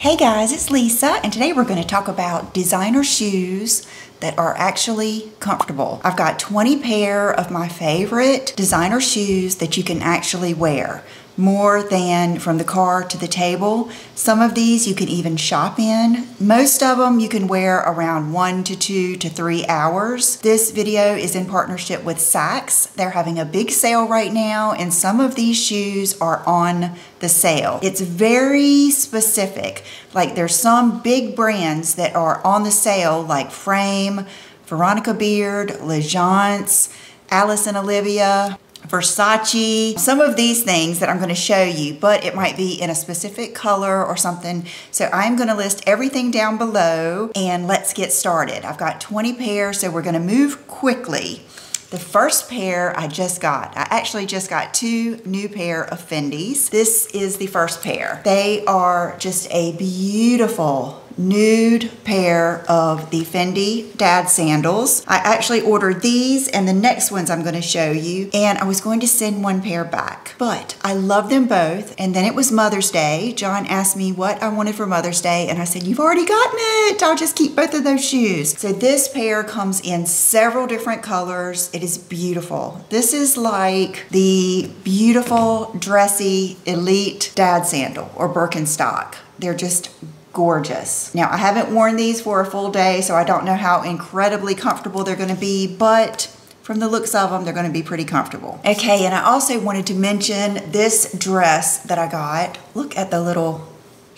Hey guys, it's Lisa, and today we're going to talk about designer shoes that are actually comfortable. I've got 20 pair of my favorite designer shoes that you can actually wear more than from the car to the table. Some of these you can even shop in. Most of them you can wear around one to two to three hours. This video is in partnership with Saks. They're having a big sale right now and some of these shoes are on the sale. It's very specific. Like there's some big brands that are on the sale like Frame, Veronica Beard, L'Agence, Alice and Olivia, Versace, some of these things that I'm going to show you, but it might be in a specific color or something. So I'm going to list everything down below and let's get started. I've got 20 pairs, so we're going to move quickly. The first pair I just got, I actually just got two new pair of Fendi's. This is the first pair. They are just a beautiful nude pair of the Fendi dad sandals. I actually ordered these and the next ones I'm going to show you and I was going to send one pair back but I love them both and then it was Mother's Day. John asked me what I wanted for Mother's Day and I said you've already gotten it. I'll just keep both of those shoes. So this pair comes in several different colors. It is beautiful. This is like the beautiful dressy elite dad sandal or Birkenstock. They're just gorgeous. Now, I haven't worn these for a full day, so I don't know how incredibly comfortable they're gonna be, but from the looks of them, they're gonna be pretty comfortable. Okay, and I also wanted to mention this dress that I got. Look at the little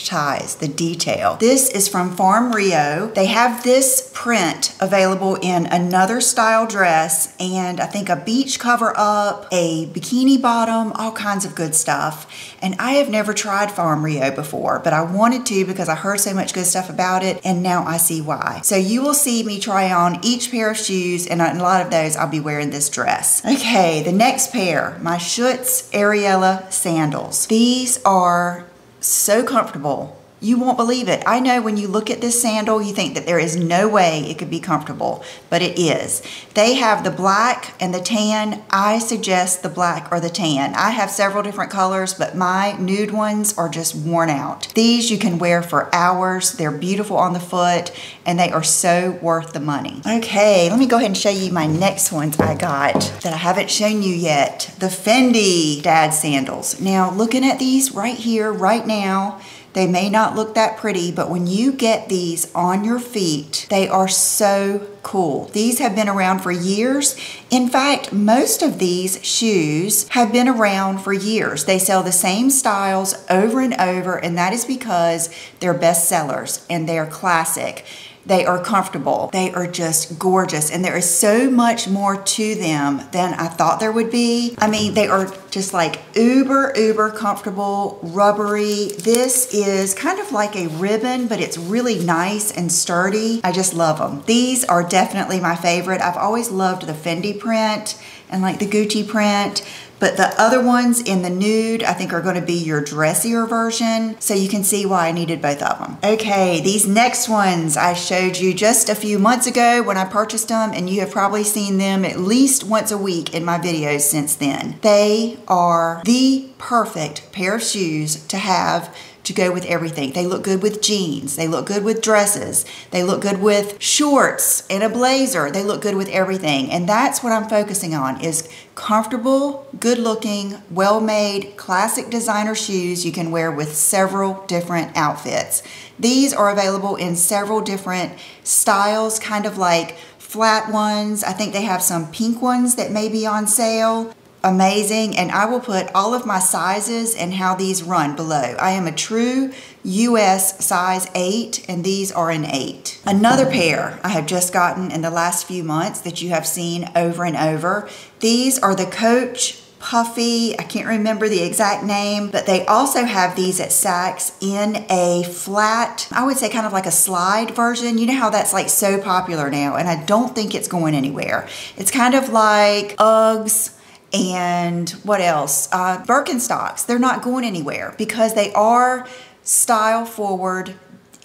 ties, the detail. This is from Farm Rio. They have this print available in another style dress and I think a beach cover up, a bikini bottom, all kinds of good stuff. And I have never tried Farm Rio before, but I wanted to because I heard so much good stuff about it and now I see why. So you will see me try on each pair of shoes and a lot of those I'll be wearing this dress. Okay, the next pair, my Schutz Ariella sandals. These are so comfortable. You won't believe it. I know when you look at this sandal, you think that there is no way it could be comfortable, but it is. They have the black and the tan. I suggest the black or the tan. I have several different colors, but my nude ones are just worn out. These you can wear for hours. They're beautiful on the foot and they are so worth the money. Okay, let me go ahead and show you my next ones I got that I haven't shown you yet. The Fendi dad sandals. Now, looking at these right here, right now, they may not look that pretty, but when you get these on your feet, they are so cool. These have been around for years. In fact, most of these shoes have been around for years. They sell the same styles over and over, and that is because they're bestsellers and they're classic. They are comfortable. They are just gorgeous. And there is so much more to them than I thought there would be. I mean, they are just like uber, uber comfortable, rubbery. This is kind of like a ribbon, but it's really nice and sturdy. I just love them. These are definitely my favorite. I've always loved the Fendi print and like the Gucci print. But the other ones in the nude, I think are gonna be your dressier version. So you can see why I needed both of them. Okay, these next ones I showed you just a few months ago when I purchased them and you have probably seen them at least once a week in my videos since then. They are the perfect pair of shoes to have to go with everything. They look good with jeans. They look good with dresses. They look good with shorts and a blazer. They look good with everything. And that's what I'm focusing on is comfortable, good looking, well made, classic designer shoes you can wear with several different outfits. These are available in several different styles, kind of like flat ones. I think they have some pink ones that may be on sale amazing and I will put all of my sizes and how these run below. I am a true US size 8 and these are an 8. Another pair I have just gotten in the last few months that you have seen over and over. These are the Coach Puffy, I can't remember the exact name, but they also have these at Saks in a flat, I would say kind of like a slide version. You know how that's like so popular now and I don't think it's going anywhere. It's kind of like Uggs, and what else? Uh, Birkenstocks. They're not going anywhere because they are style forward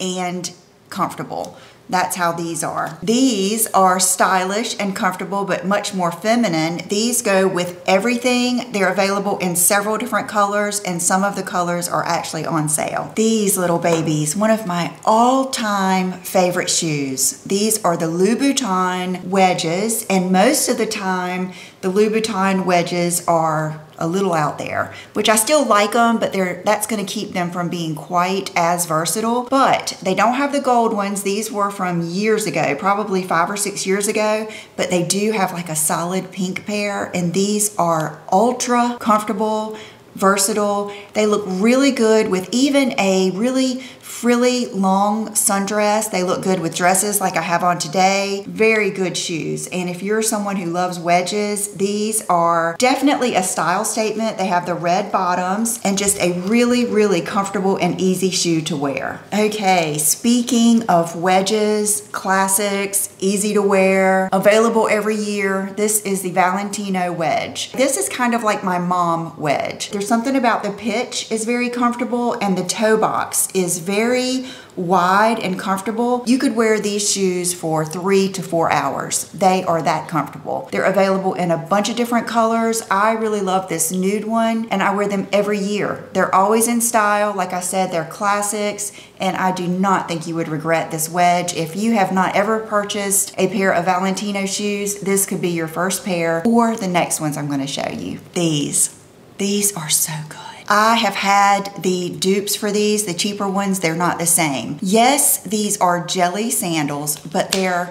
and comfortable. That's how these are. These are stylish and comfortable, but much more feminine. These go with everything. They're available in several different colors, and some of the colors are actually on sale. These little babies, one of my all-time favorite shoes. These are the Louboutin wedges, and most of the time, the Louboutin wedges are a little out there, which I still like them, but they're that's going to keep them from being quite as versatile. But they don't have the gold ones. These were from years ago, probably five or six years ago, but they do have like a solid pink pair, and these are ultra comfortable versatile. They look really good with even a really frilly long sundress. They look good with dresses like I have on today. Very good shoes. And if you're someone who loves wedges, these are definitely a style statement. They have the red bottoms and just a really, really comfortable and easy shoe to wear. Okay, speaking of wedges, classics, easy to wear, available every year, this is the Valentino wedge. This is kind of like my mom wedge. There's something about the pitch is very comfortable and the toe box is very wide and comfortable. You could wear these shoes for three to four hours. They are that comfortable. They're available in a bunch of different colors. I really love this nude one and I wear them every year. They're always in style. Like I said, they're classics and I do not think you would regret this wedge. If you have not ever purchased a pair of Valentino shoes, this could be your first pair or the next ones I'm gonna show you. These, these are so good. I have had the dupes for these, the cheaper ones, they're not the same. Yes, these are jelly sandals, but they're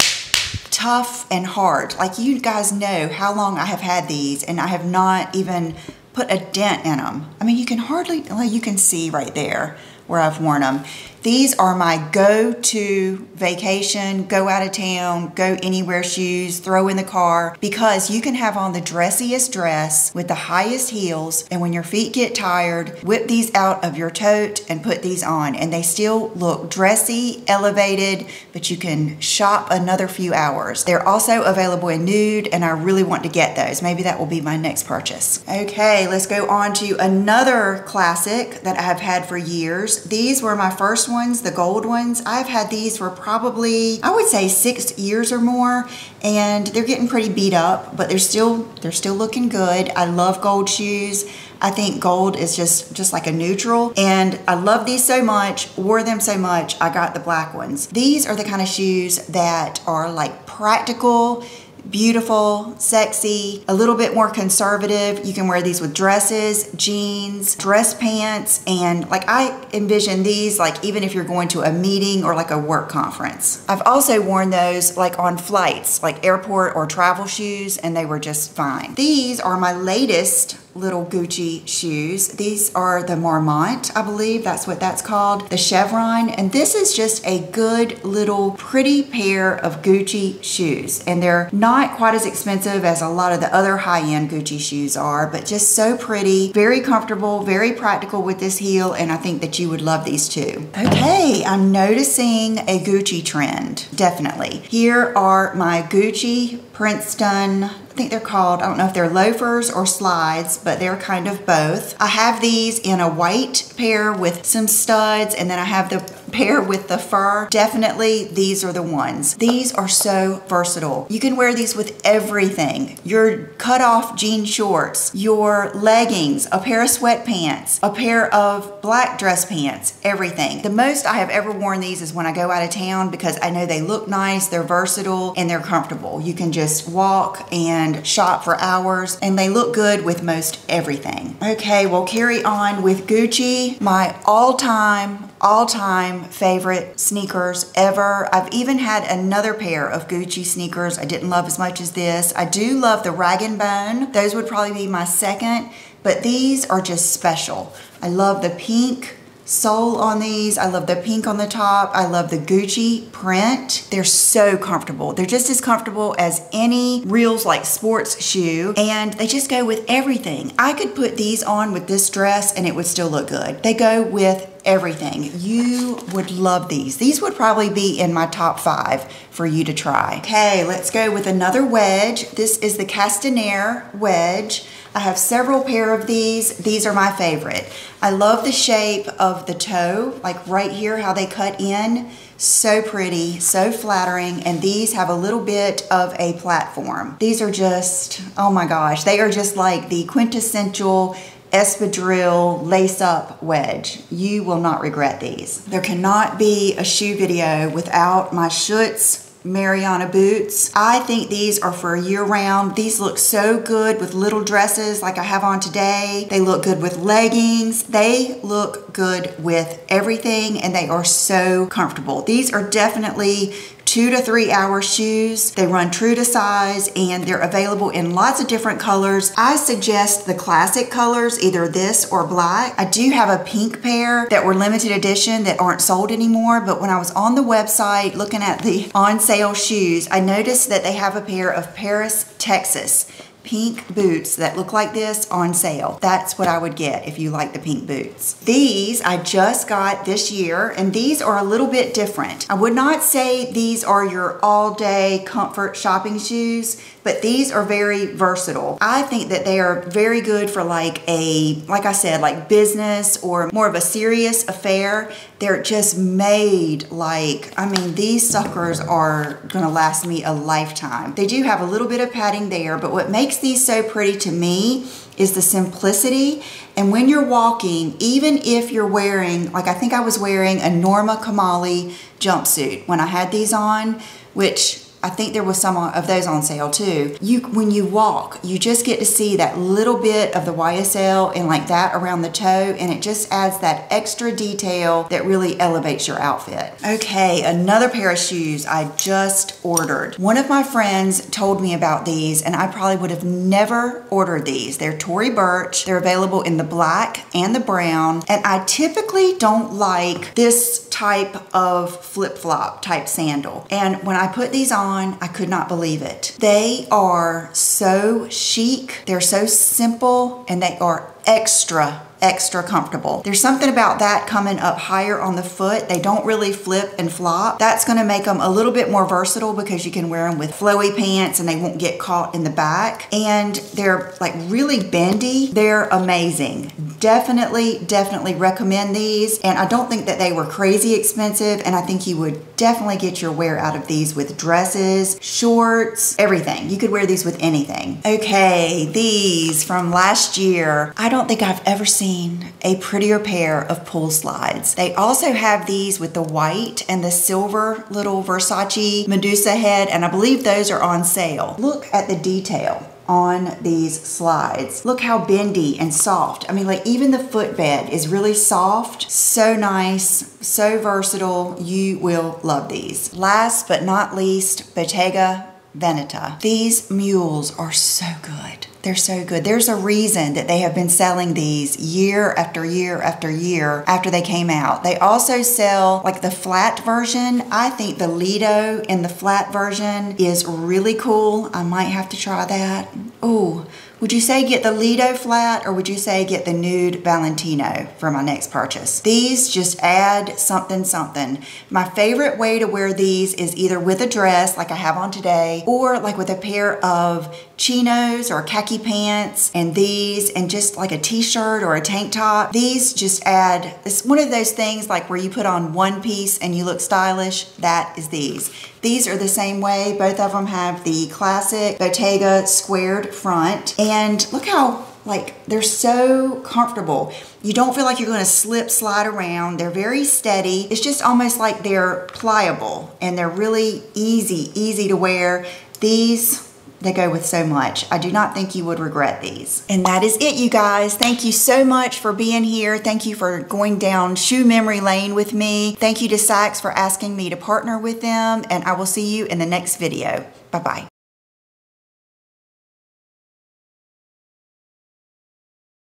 tough and hard. Like you guys know how long I have had these and I have not even put a dent in them. I mean, you can hardly, like you can see right there where I've worn them. These are my go-to vacation, go out of town, go anywhere shoes, throw in the car because you can have on the dressiest dress with the highest heels and when your feet get tired, whip these out of your tote and put these on and they still look dressy, elevated, but you can shop another few hours. They're also available in nude and I really want to get those. Maybe that will be my next purchase. Okay, let's go on to another classic that I have had for years. These were my first ones, the gold ones. I've had these for probably, I would say six years or more, and they're getting pretty beat up, but they're still, they're still looking good. I love gold shoes. I think gold is just, just like a neutral. And I love these so much, wore them so much, I got the black ones. These are the kind of shoes that are like practical, beautiful, sexy, a little bit more conservative. You can wear these with dresses, jeans, dress pants, and like I envision these like even if you're going to a meeting or like a work conference. I've also worn those like on flights, like airport or travel shoes, and they were just fine. These are my latest little Gucci shoes. These are the Marmont, I believe that's what that's called, the chevron. And this is just a good little pretty pair of Gucci shoes. And they're not quite as expensive as a lot of the other high-end Gucci shoes are, but just so pretty, very comfortable, very practical with this heel. And I think that you would love these too. Okay, I'm noticing a Gucci trend, definitely. Here are my Gucci Princetown I think they're called, I don't know if they're loafers or slides, but they're kind of both. I have these in a white pair with some studs, and then I have the pair with the fur. Definitely these are the ones. These are so versatile. You can wear these with everything. Your cut off jean shorts, your leggings, a pair of sweatpants, a pair of black dress pants, everything. The most I have ever worn these is when I go out of town because I know they look nice, they're versatile, and they're comfortable. You can just walk and shop for hours and they look good with most everything. Okay, we'll carry on with Gucci, my all-time all-time favorite sneakers ever. I've even had another pair of Gucci sneakers I didn't love as much as this. I do love the Rag & Bone. Those would probably be my second, but these are just special. I love the pink sole on these. I love the pink on the top. I love the Gucci print. They're so comfortable. They're just as comfortable as any reals like sports shoe and they just go with everything. I could put these on with this dress and it would still look good. They go with everything. You would love these. These would probably be in my top five for you to try. Okay, let's go with another wedge. This is the Castaner wedge. I have several pair of these. These are my favorite. I love the shape of the toe, like right here, how they cut in. So pretty, so flattering, and these have a little bit of a platform. These are just, oh my gosh, they are just like the quintessential espadrille lace-up wedge. You will not regret these. There cannot be a shoe video without my Schutz Mariana boots. I think these are for year round. These look so good with little dresses like I have on today. They look good with leggings. They look good with everything and they are so comfortable. These are definitely two to three hour shoes. They run true to size and they're available in lots of different colors. I suggest the classic colors, either this or black. I do have a pink pair that were limited edition that aren't sold anymore, but when I was on the website looking at the on sale shoes, I noticed that they have a pair of Paris, Texas pink boots that look like this on sale. That's what I would get if you like the pink boots. These I just got this year and these are a little bit different. I would not say these are your all day comfort shopping shoes but these are very versatile. I think that they are very good for like a, like I said, like business or more of a serious affair. They're just made like, I mean, these suckers are gonna last me a lifetime. They do have a little bit of padding there, but what makes these so pretty to me is the simplicity. And when you're walking, even if you're wearing, like I think I was wearing a Norma Kamali jumpsuit when I had these on, which I think there was some of those on sale too. You, when you walk, you just get to see that little bit of the YSL and like that around the toe and it just adds that extra detail that really elevates your outfit. Okay, another pair of shoes I just ordered. One of my friends told me about these and I probably would have never ordered these. They're Tory Burch. They're available in the black and the brown and I typically don't like this type of flip-flop type sandal. And when I put these on on, I could not believe it. They are so chic, they're so simple, and they are extra extra comfortable. There's something about that coming up higher on the foot. They don't really flip and flop. That's gonna make them a little bit more versatile because you can wear them with flowy pants and they won't get caught in the back. And they're like really bendy. They're amazing. Definitely, definitely recommend these. And I don't think that they were crazy expensive. And I think you would definitely get your wear out of these with dresses, shorts, everything. You could wear these with anything. Okay, these from last year. I don't think I've ever seen a prettier pair of pull slides. They also have these with the white and the silver little Versace Medusa head, and I believe those are on sale. Look at the detail on these slides. Look how bendy and soft. I mean, like even the footbed is really soft, so nice, so versatile. You will love these. Last but not least, Bottega Veneta. These mules are so good. They're so good. There's a reason that they have been selling these year after year after year after they came out. They also sell like the flat version. I think the Lido in the flat version is really cool. I might have to try that. Oh, would you say get the Lido flat or would you say get the nude Valentino for my next purchase? These just add something something. My favorite way to wear these is either with a dress like I have on today or like with a pair of chinos or khaki pants and these and just like a t-shirt or a tank top. These just add, it's one of those things like where you put on one piece and you look stylish, that is these. These are the same way. Both of them have the classic Bottega squared front. And look how like they're so comfortable. You don't feel like you're gonna slip, slide around. They're very steady. It's just almost like they're pliable and they're really easy, easy to wear. These they go with so much. I do not think you would regret these. And that is it, you guys. Thank you so much for being here. Thank you for going down shoe memory lane with me. Thank you to Saks for asking me to partner with them, and I will see you in the next video. Bye-bye.